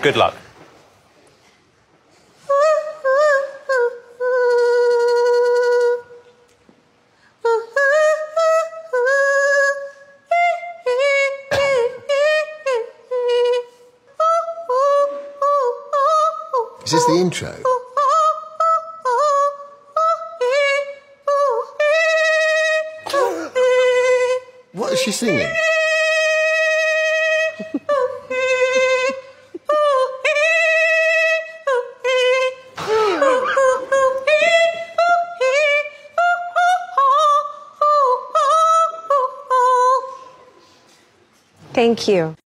Good luck. Is this the intro? What is she singing? Thank you.